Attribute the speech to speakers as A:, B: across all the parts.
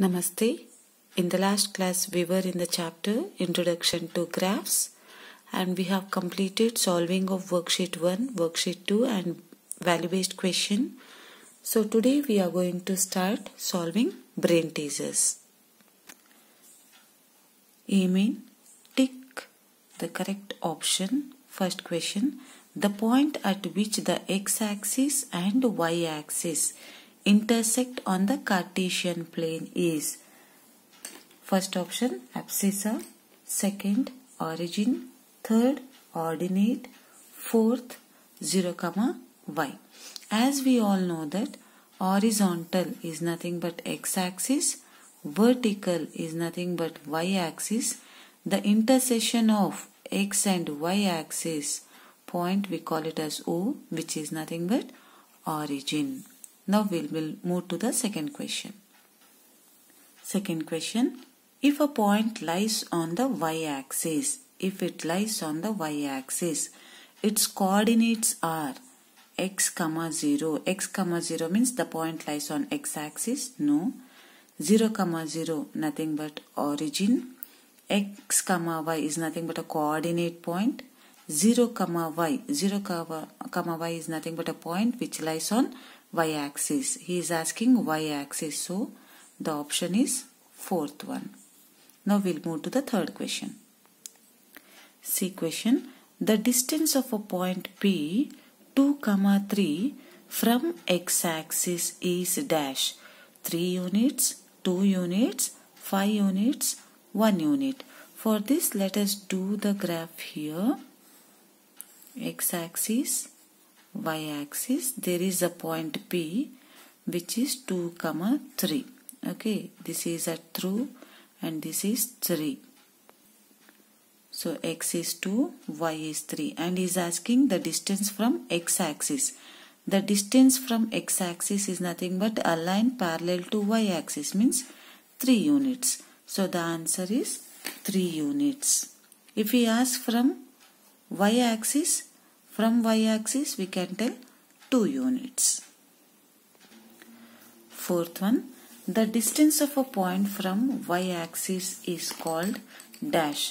A: Namaste. In the last class, we were in the chapter Introduction to Graphs and we have completed solving of worksheet 1, worksheet 2 and value based question. So today we are going to start solving brain teasers. Aiming tick the correct option. First question the point at which the x axis and y axis intersect on the Cartesian plane is first option abscissa, second origin, third ordinate, fourth 0 comma y. As we all know that horizontal is nothing but x axis, vertical is nothing but y axis, the intersection of x and y axis point we call it as O which is nothing but origin. Now we will move to the second question. Second question if a point lies on the y axis if it lies on the y axis its coordinates are x comma 0 x comma 0 means the point lies on x axis no. 0 comma 0 nothing but origin. x comma y is nothing but a coordinate point. 0 comma y 0 comma, comma y is nothing but a point which lies on y axis he is asking y axis so the option is fourth one. Now we'll move to the third question. See question the distance of a point p 2 comma 3 from x axis is dash. 3 units 2 units 5 units 1 unit. For this let us do the graph here. X axis y axis there is a point p which is 2 comma 3 okay this is at through and this is 3 so x is 2 y is 3 and is asking the distance from x axis the distance from x axis is nothing but a line parallel to y axis means 3 units. So the answer is 3 units. If we ask from y axis from y axis we can tell 2 units. Fourth one the distance of a point from y axis is called dash.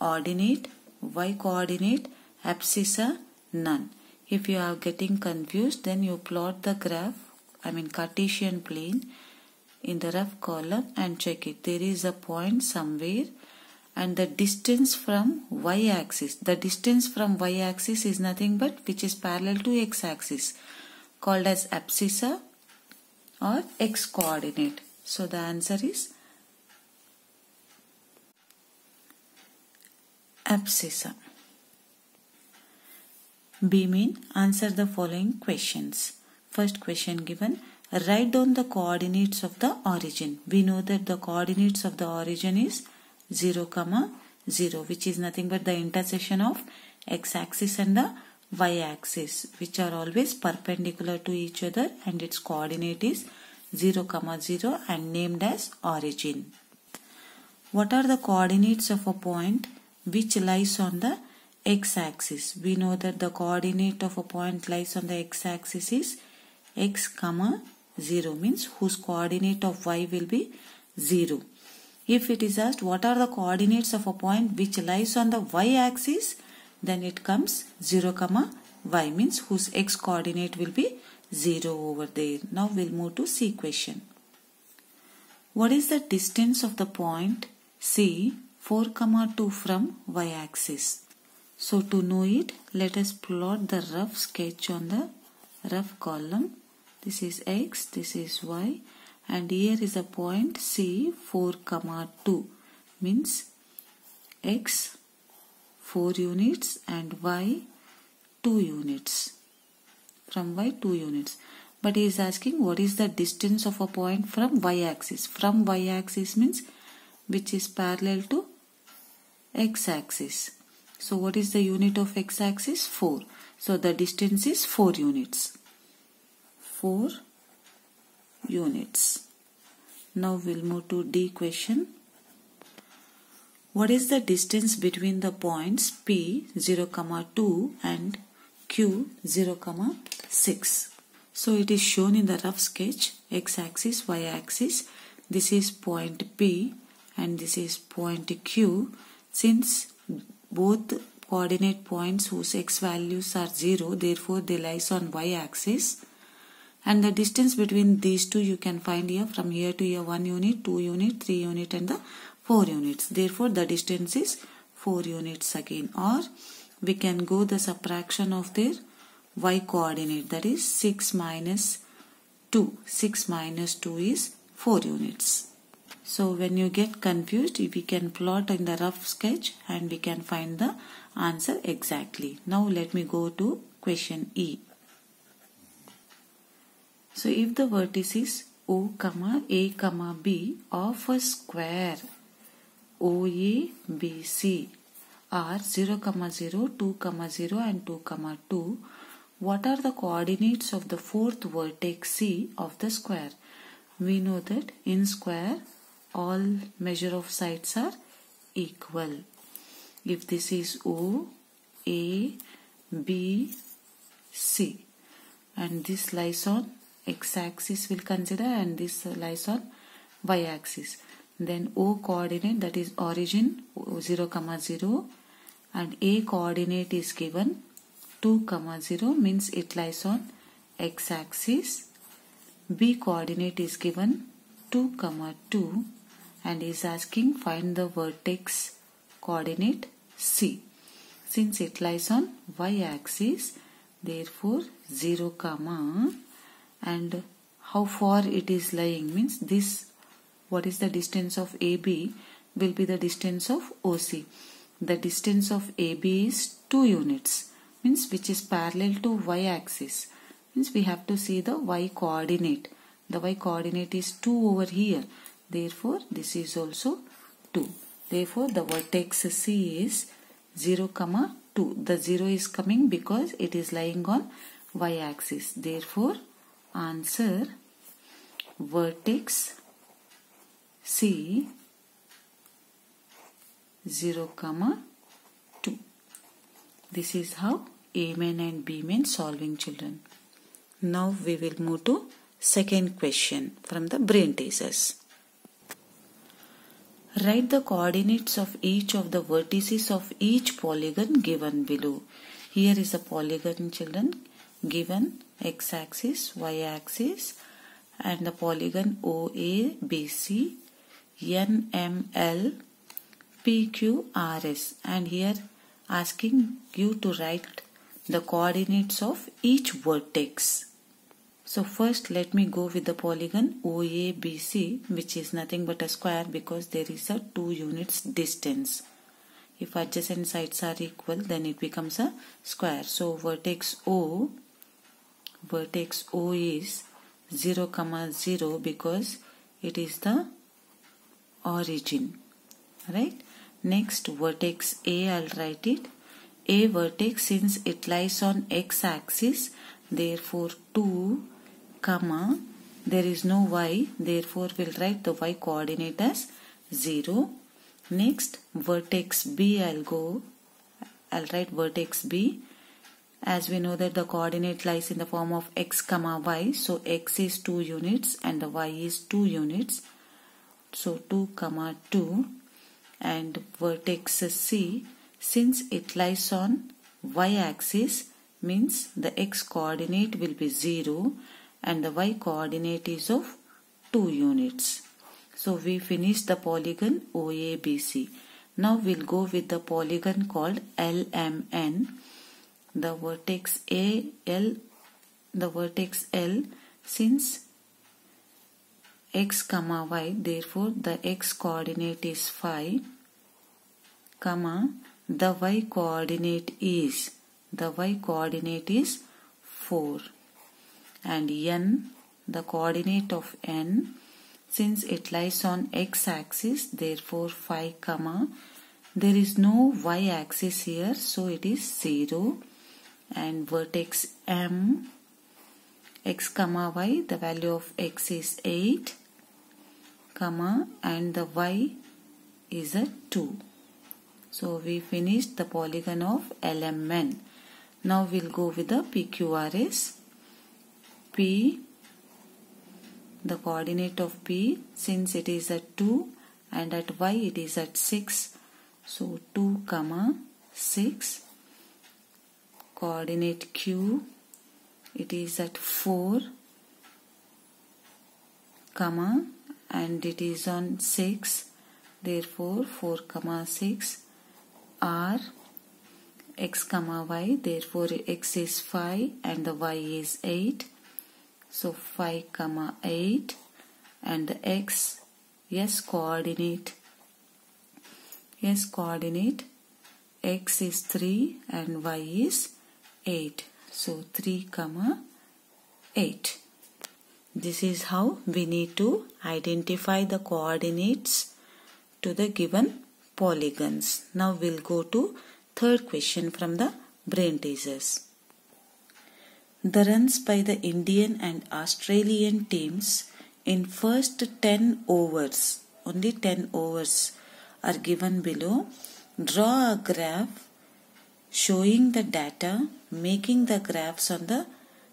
A: Ordinate y coordinate abscissa none. If you are getting confused then you plot the graph I mean Cartesian plane in the rough column and check it. There is a point somewhere and the distance from y-axis the distance from y-axis is nothing but which is parallel to x-axis called as abscissa or x coordinate so the answer is abscissa. B mean answer the following questions. First question given write down the coordinates of the origin. We know that the coordinates of the origin is 0 comma 0 which is nothing but the intersection of x axis and the y axis which are always perpendicular to each other and its coordinate is 0 comma 0 and named as origin. What are the coordinates of a point which lies on the x axis? We know that the coordinate of a point lies on the x axis is x comma 0 means whose coordinate of y will be 0 if it is asked what are the coordinates of a point which lies on the y-axis, then it comes 0, comma y means whose x coordinate will be 0 over there. Now we'll move to C question. What is the distance of the point C 4, comma 2 from y-axis? So to know it, let us plot the rough sketch on the rough column. This is x, this is y and here is a point C 4 comma 2 means X 4 units and Y 2 units from Y 2 units. But he is asking what is the distance of a point from Y axis? From Y axis means which is parallel to X axis. So what is the unit of X axis? 4 so the distance is 4 units. 4 units. Now we'll move to D question. What is the distance between the points P 0, comma 2 and Q 0, comma 6? So it is shown in the rough sketch x-axis, y-axis. this is point P and this is point Q since both coordinate points whose x values are 0 therefore they lies on y axis and the distance between these two you can find here from here to here 1 unit 2 unit 3 unit and the 4 units. Therefore the distance is 4 units again. Or we can go the subtraction of their y coordinate that is 6 minus 2 6 minus 2 is 4 units. So when you get confused we can plot in the rough sketch and we can find the answer exactly. Now let me go to question E so if the vertices O A B of a square OA BC are 0 comma 0 2 comma 0 and 2 comma 2 what are the coordinates of the fourth vertex C of the square? We know that in square all measure of sides are equal. If this is O A B C and this lies on x-axis will consider and this lies on y-axis. Then O coordinate that is origin 0 comma 0 and A coordinate is given 2 comma 0 means it lies on x-axis. B coordinate is given 2 comma 2 and is asking find the vertex coordinate C. Since it lies on y-axis therefore 0 comma and how far it is lying. Means this what is the distance of AB will be the distance of OC the distance of AB is 2 units means which is parallel to y axis means we have to see the y coordinate the y coordinate is 2 over here. Therefore this is also 2 therefore the vertex C is 0 comma 2 the 0 is coming because it is lying on y axis therefore answer. Vertex C 0 comma 2 this is how a main and b main solving children. Now we will move to second question from the brain teasers. Write the coordinates of each of the vertices of each polygon given below. Here is a polygon children given x-axis y-axis and the polygon OA BC NML PQRS and here asking you to write the coordinates of each vertex. So first let me go with the polygon OABC which is nothing but a square because there is a 2 units distance. If adjacent sides are equal then it becomes a square. So vertex O vertex O is 0 comma 0 because it is the origin right Next vertex A I'll write it. A vertex since it lies on x axis therefore 2 comma there is no y therefore we'll write the y coordinate as 0. Next vertex B I'll go I'll write vertex B as we know that the coordinate lies in the form of x comma y so x is 2 units and the y is 2 units so 2 comma 2 and vertex C since it lies on y-axis means the x coordinate will be 0 and the y coordinate is of 2 units. So we finished the polygon OABC. Now we'll go with the polygon called LMN. The vertex A L the vertex L since x comma y therefore the x coordinate is 5 comma the y coordinate is the y coordinate is 4 and n the coordinate of n since it lies on x axis therefore 5 comma there is no y axis here so it is 0 and vertex m x comma y the value of x is 8 comma and the y is a 2 so we finished the polygon of LMN now we'll go with the PQRS P the coordinate of P since it is at 2 and at Y it is at 6 so 2 comma 6 coordinate Q. It is at 4 comma and it is on 6 therefore 4 comma 6 R x comma y. Therefore x is 5 and the y is 8 so 5 comma 8 and the x yes coordinate. Yes coordinate. X is 3 and y is 8 so 3 comma 8 this is how we need to identify the coordinates to the given polygons. Now we'll go to third question from the brain teasers. The runs by the Indian and Australian teams in first 10 overs, only 10 overs are given below. Draw a graph showing the data, making the graphs on the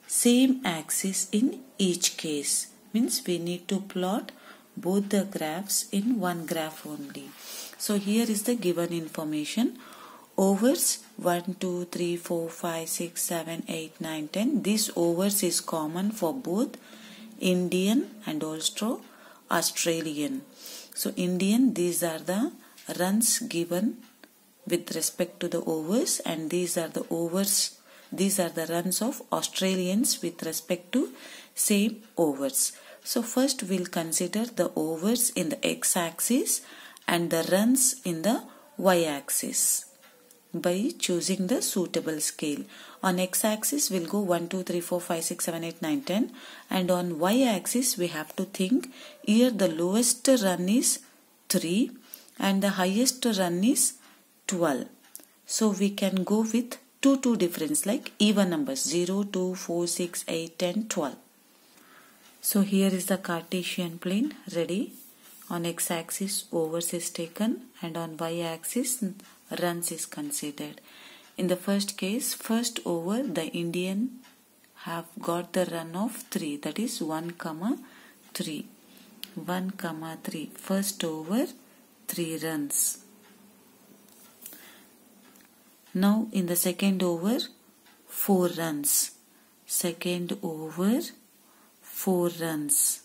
A: same axis in each case. Means we need to plot both the graphs in one graph only. So here is the given information overs 1 2 3 4 5 6 7 8 9 10 this overs is common for both indian and also australian so indian these are the runs given with respect to the overs and these are the overs these are the runs of australians with respect to same overs so first we'll consider the overs in the x axis and the runs in the y axis by choosing the suitable scale. On x-axis we'll go 1, 2, 3, 4, 5, 6, 7, 8, 9, 10 and on y-axis we have to think here the lowest run is 3 and the highest run is 12. So we can go with 2 2 difference like even numbers 0, 2, 4, 6, 8, 10, 12. So here is the Cartesian plane ready. On x-axis overs is taken and on y-axis runs is considered. In the first case, first over the Indian have got the run of 3 that is 1 comma 3. 1 comma 3 first over 3 runs. Now in the second over 4 runs. Second over 4 runs.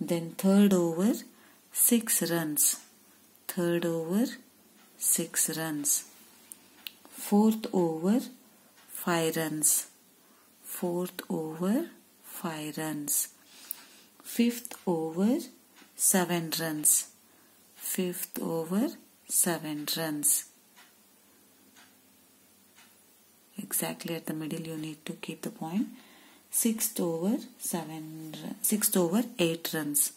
A: Then third over 6 runs. Third over 6 runs. Fourth over 5 runs. Fourth over 5 runs. Fifth over 7 runs. Fifth over 7 runs exactly at the middle you need to keep the point. Point sixth over 7 sixth over 8 runs.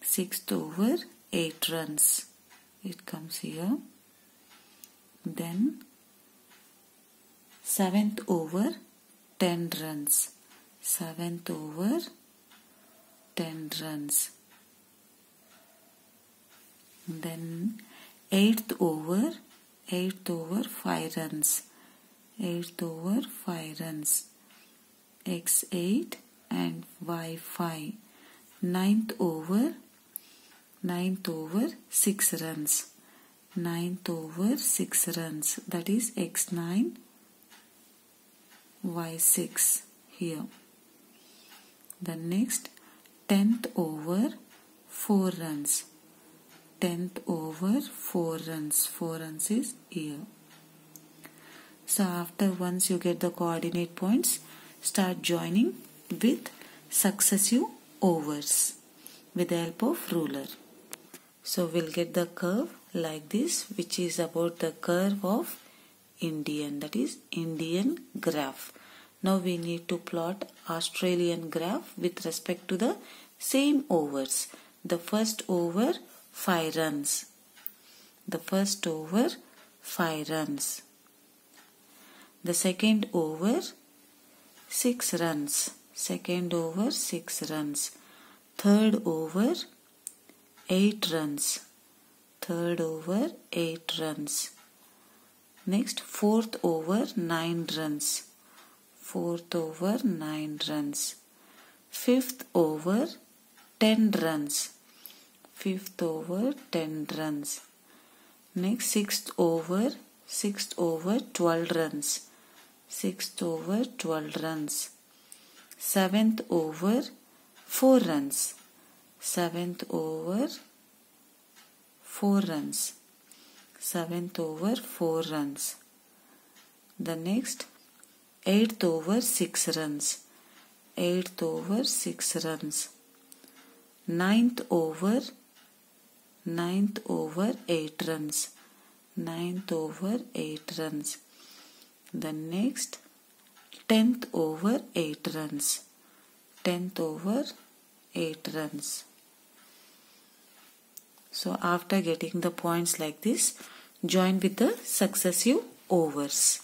A: Sixth over 8 runs. It comes here. Then 7th over 10 runs. 7th over 10 runs. Then 8th over 8th over 5 runs 8th over 5 runs. X8 and y5 ninth over. ninth over 6 runs. ninth over 6 runs. That is x9 y6 here. The next 10th over 4 runs. 10th over 4 runs. 4 runs is here so after once you get the coordinate points start joining with successive overs with the help of ruler so we'll get the curve like this which is about the curve of Indian that is Indian graph. Now we need to plot Australian graph with respect to the same overs. The first over 5 runs. The first over 5 runs. The second over 6 runs. Second over 6 runs. Third over 8 runs. Third over 8 runs. Next fourth over 9 runs. Fourth over 9 runs. fifth over 10 runs. Fifth over 10 runs. Next sixth over sixth over 12 runs. Sixth over 12 runs. Seventh over 4 runs. Seventh over 4 runs. Seventh over 4 runs. The next eighth over 6 runs. Eighth over 6 runs. Ninth over ninth over 8 runs. Ninth over 8 runs. The next tenth over 8 runs. Tenth over 8 runs. So after getting the points like this, join with the successive overs.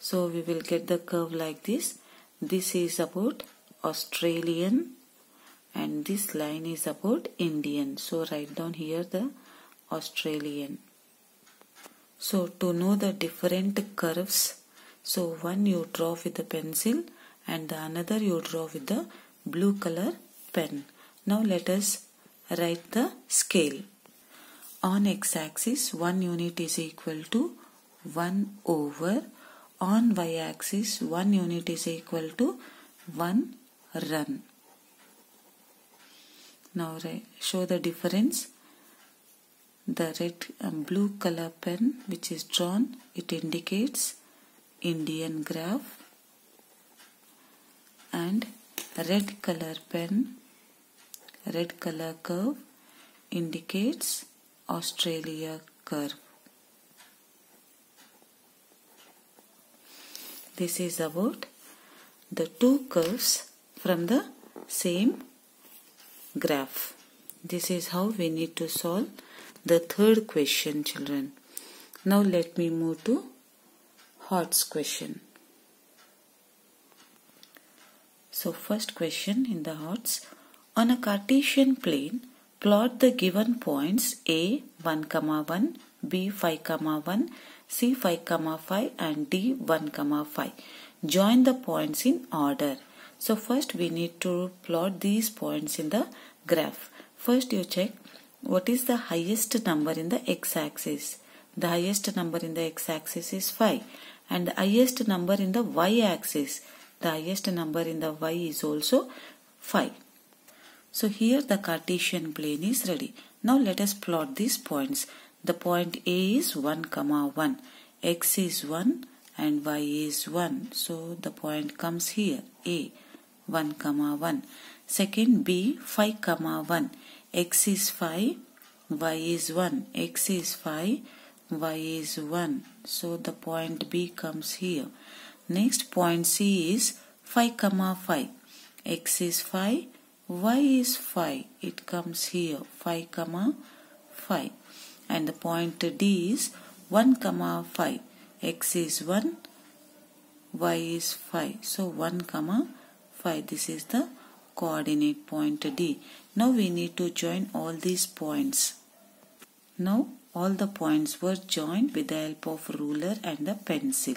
A: So we will get the curve like this. This is about Australian and this line is about Indian. So write down here the Australian. So to know the different curves, so one you draw with the pencil and the another you draw with the blue color pen. Now let us write the scale. On x-axis, 1 unit is equal to 1 over. On y-axis, 1 unit is equal to 1 run. Now show the difference. The red and blue color pen which is drawn, it indicates Indian graph and red color pen red color curve indicates Australia curve. This is about the two curves from the same graph. This is how we need to solve the third question children. Now let me move to HOTS question. So first question in the HOTS on a Cartesian plane, plot the given points A 1, comma 1, B 5, 1, C 5, 5 and D 1, comma 5. Join the points in order. So first we need to plot these points in the graph. First you check what is the highest number in the x-axis. The highest number in the x-axis is 5 and the highest number in the y-axis. The highest number in the y is also 5. So here the Cartesian plane is ready. Now let us plot these points. The point A is 1 comma 1. X is 1 and Y is 1. So the point comes here. A 1 comma 1. Second B 5 comma 1. X is 5. Y is 1. X is 5. Y is 1. So the point B comes here. Next point C is 5 comma 5. X is 5 y is 5 it comes here 5 comma 5 and the point d is 1 comma 5 x is 1 y is 5 so 1 comma 5 this is the coordinate point d now we need to join all these points. Now all the points were joined with the help of ruler and the pencil.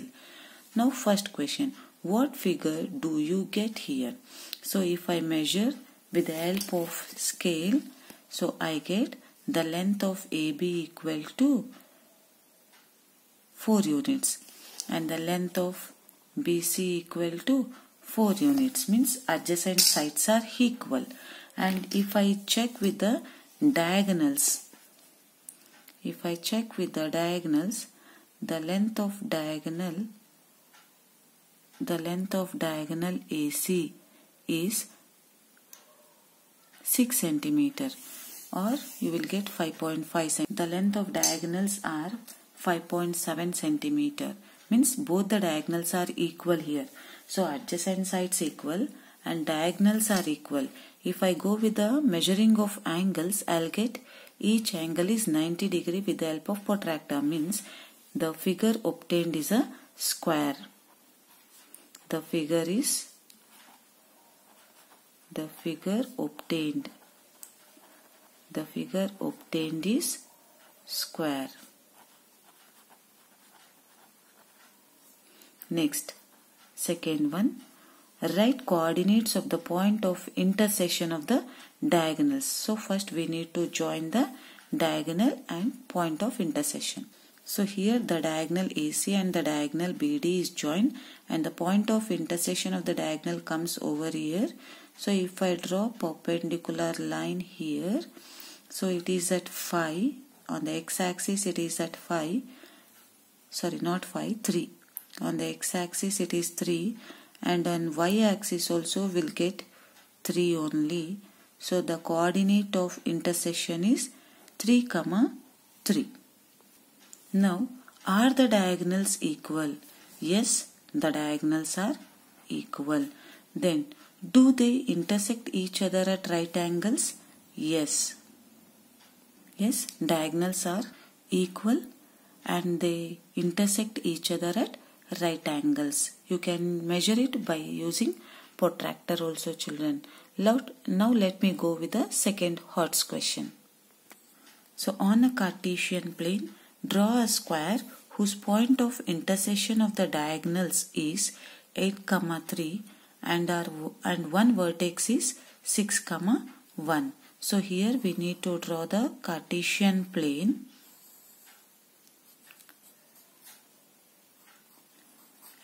A: Now first question. What figure do you get here? So if i measure with the help of scale so I get the length of AB equal to 4 units and the length of BC equal to 4 units. Means adjacent sides are equal and if I check with the diagonals if I check with the diagonals the length of diagonal the length of diagonal AC is 6 centimeter or you will get 5.5 cm. The length of diagonals are 5.7 centimeter means both the diagonals are equal here. So adjacent sides equal and diagonals are equal. If I go with the measuring of angles, I'll get each angle is 90 degree with the help of protractor means the figure obtained is a square. The figure is the figure obtained the figure obtained is square next second one write coordinates of the point of intersection of the diagonals. So first we need to join the diagonal and point of intersection. So here the diagonal AC and the diagonal BD is joined and the point of intersection of the diagonal comes over here. So if I draw perpendicular line here, so it is at phi on the x-axis it is at phi sorry not phi 3 on the x-axis it is 3 and on y-axis also will get 3 only. So the coordinate of intersection is 3 comma 3 now are the diagonals equal? Yes the diagonals are equal. Then do they intersect each other at right angles? Yes. Yes diagonals are equal and they intersect each other at right angles. You can measure it by using protractor also children. Now let me go with the second HOTS question. So on a Cartesian plane, draw a square whose point of intersection of the diagonals is 8 comma 3 and and one vertex is 6 comma 1. So here we need to draw the Cartesian plane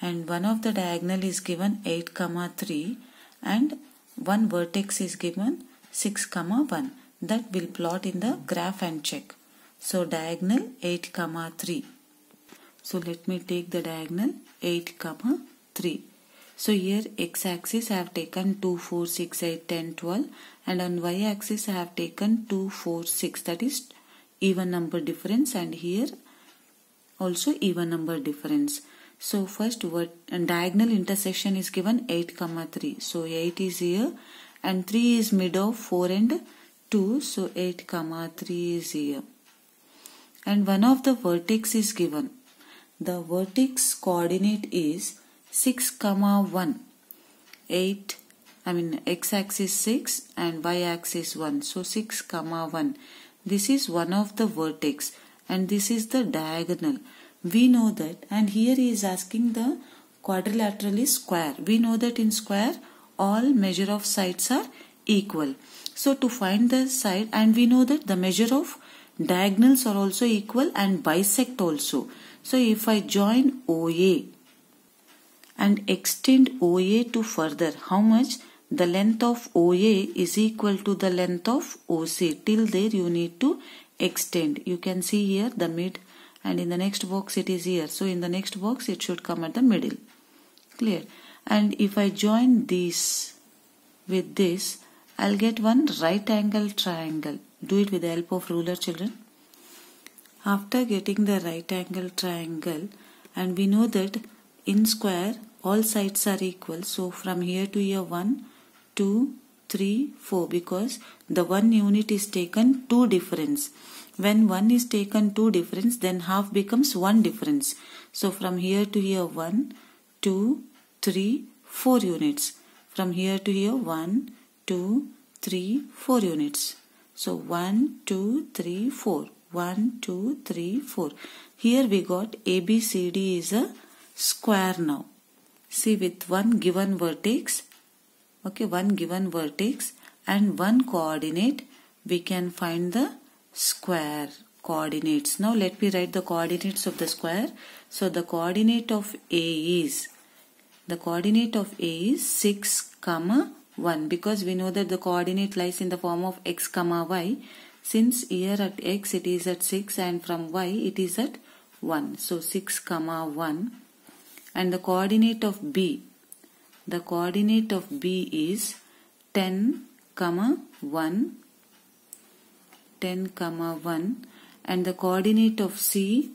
A: and one of the diagonal is given 8 comma 3 and one vertex is given 6 comma 1 that will plot in the graph and check. So diagonal 8 comma 3 so let me take the diagonal 8 comma 3 so here x axis I have taken 2 4 6 8 10 12 and on y axis I have taken 2 4 6 that is even number difference and here also even number difference so first word diagonal intersection is given 8 comma 3. So 8 is here and 3 is mid of 4 and 2. So 8 comma 3 is here. And one of the vertex is given. The vertex coordinate is 6 comma 1. 8 I mean x axis 6 and y axis 1. So 6 comma 1. This is one of the vertex and this is the diagonal we know that. And here he is asking the quadrilateral is square. We know that in square all measure of sides are equal. So to find the side and we know that the measure of diagonals are also equal and bisect also. So if i join oa and extend oa to further how much? The length of oa is equal to the length of oc till there you need to extend. You can see here the mid and in the next box it is here. So in the next box it should come at the middle. Clear? And if I join this with this I'll get one right angle triangle. Do it with the help of ruler children. After getting the right angle triangle and we know that in square all sides are equal. So from here to here 1 2 3 4 because the one unit is taken two difference when 1 is taken 2 difference, then half becomes 1 difference. So from here to here 1, 2, 3, 4 units. From here to here 1, 2, 3, 4 units. So 1, 2, 3, 4. 1, 2, 3, 4. Here we got ABCD is a square now. See with one given vertex, okay, one given vertex and one coordinate, we can find the square coordinates. Now let me write the coordinates of the square. So the coordinate of A is the coordinate of A is 6 comma 1 because we know that the coordinate lies in the form of x comma y since here at x it is at 6 and from y it is at 1 so 6 comma 1 and the coordinate of b the coordinate of b is 10 comma 1 10 comma 1 and the coordinate of C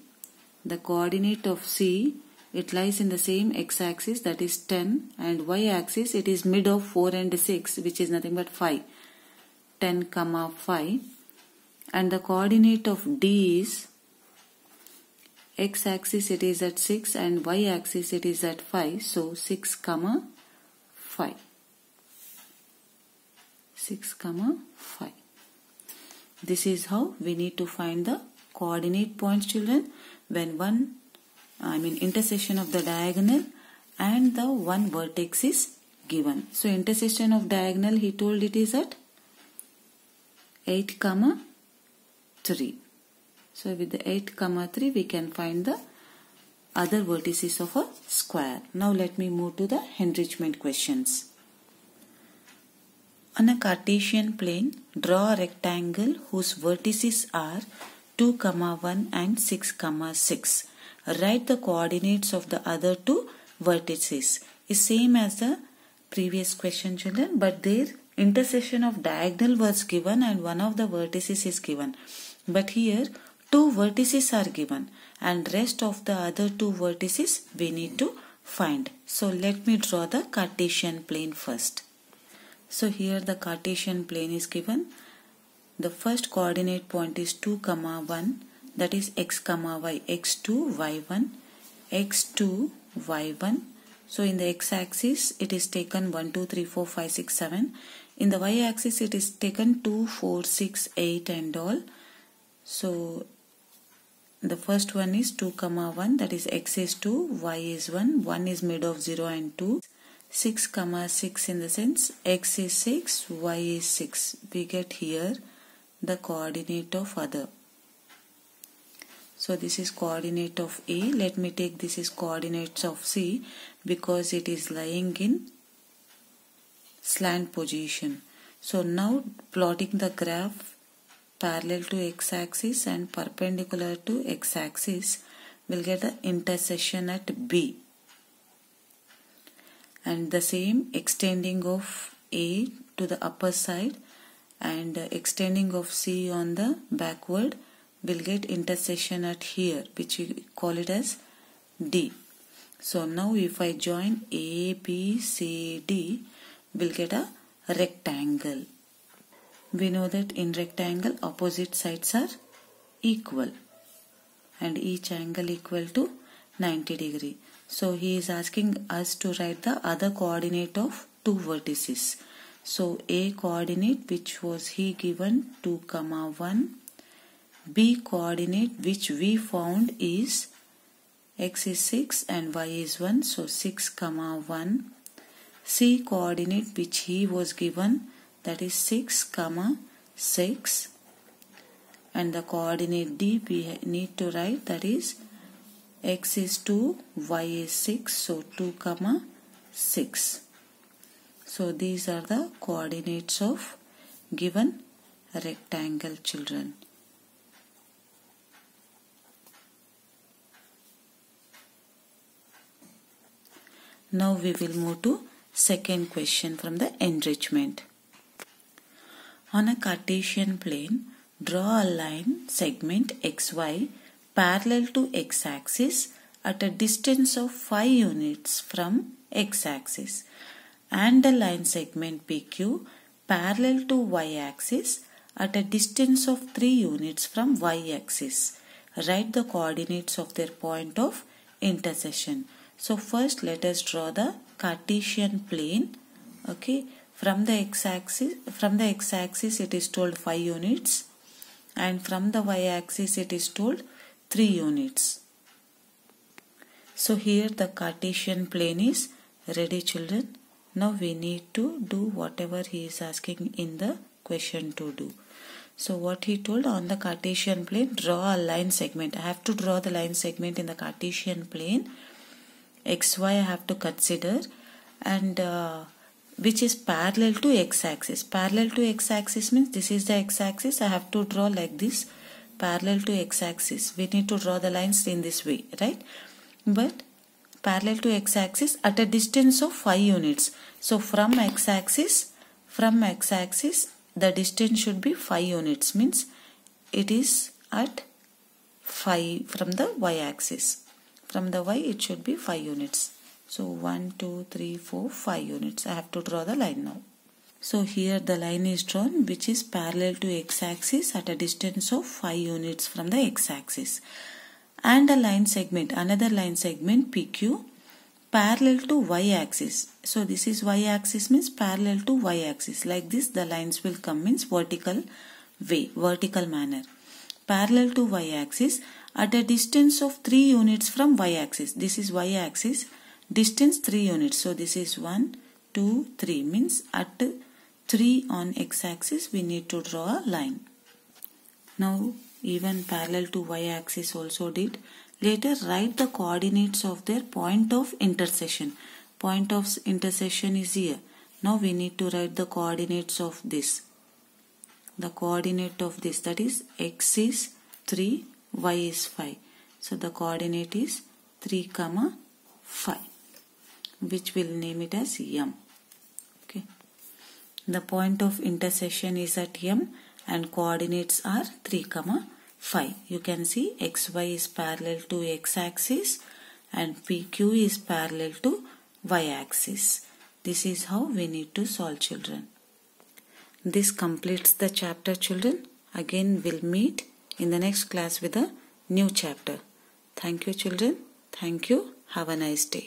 A: the coordinate of C it lies in the same x-axis that is 10 and y-axis it is mid of 4 and 6 which is nothing but 5 10 comma 5 and the coordinate of D is x-axis it is at 6 and y-axis it is at 5 so 6 comma 5 6 comma 5 this is how we need to find the coordinate points children when one I mean intersection of the diagonal and the one vertex is given. So intersection of diagonal he told it is at 8 comma 3. So with the 8 comma 3 we can find the other vertices of a square. Now let me move to the enrichment questions. On a Cartesian plane, draw a rectangle whose vertices are 2, comma 1 and 6, comma 6. Write the coordinates of the other two vertices. Is same as the previous question children but their intersection of diagonal was given and one of the vertices is given. But here two vertices are given and rest of the other two vertices we need to find. So let me draw the Cartesian plane first. So here the Cartesian plane is given. The first coordinate point is 2 comma 1 that is x comma y x2 y1 x2 y1 so in the x-axis it is taken 1, 2, 3, 4, 5, 6, 7. In the y-axis it is taken 2, 4, 6, 8 and all. So the first one is 2 comma 1 that is x is 2, y is 1, 1 is made of 0 and 2. 6 comma 6 in the sense x is 6, y is 6. We get here the coordinate of other. So this is coordinate of A. Let me take this is coordinates of C because it is lying in slant position. So now plotting the graph parallel to x-axis and perpendicular to x-axis will get the intersection at B. And the same extending of A to the upper side and extending of C on the backward will get intersection at here which we call it as D. So now if I join A, B, C, D we'll get a rectangle. We know that in rectangle opposite sides are equal and each angle equal to 90 degree. So he is asking us to write the other coordinate of two vertices. So A coordinate which was he given 2 comma 1 B coordinate which we found is x is 6 and y is 1 so 6 comma 1 C coordinate which he was given that is 6 comma 6 and the coordinate D we need to write that is x is 2 y is 6 so 2 comma 6 so these are the coordinates of given rectangle children Now we will move to second question from the enrichment. On a Cartesian plane, draw a line segment xy parallel to x-axis at a distance of 5 units from x-axis and the line segment PQ parallel to y-axis at a distance of 3 units from y-axis. Write the coordinates of their point of intersection. So first let us draw the Cartesian plane. Okay, from the x-axis, from the x-axis it is told 5 units and from the y-axis it is told 3 units. So here the Cartesian plane is ready children. Now we need to do whatever he is asking in the question to do. So what he told on the Cartesian plane, draw a line segment. I have to draw the line segment in the Cartesian plane xy I have to consider and uh, which is parallel to x-axis. Parallel to x-axis means this is the x-axis. I have to draw like this parallel to x-axis. We need to draw the lines in this way, right? But parallel to x-axis at a distance of 5 units. So from x-axis, from x-axis, the distance should be 5 units. Means it is at 5 from the y-axis. From the y it should be 5 units. So 1, 2, 3, 4, 5 units. I have to draw the line now. So here the line is drawn which is parallel to x-axis at a distance of 5 units from the x-axis. And a line segment, another line segment PQ parallel to y-axis. So this is y-axis means parallel to y-axis. Like this the lines will come means vertical way, vertical manner. Parallel to y-axis at a distance of 3 units from y-axis. This is y-axis, distance 3 units. So this is 1, 2, 3 means at 3 on x-axis we need to draw a line. Now even parallel to y-axis also did. Later write the coordinates of their point of intersection. Point of intersection is here. Now we need to write the coordinates of this. The coordinate of this that is x is 3, y is 5. So the coordinate is 3 comma 5 which will name it as m. The point of intersection is at m and coordinates are 3 comma 5. You can see xy is parallel to x-axis and pq is parallel to y-axis. This is how we need to solve children. This completes the chapter children. Again we'll meet in the next class with a new chapter. Thank you children. Thank you. Have a nice day.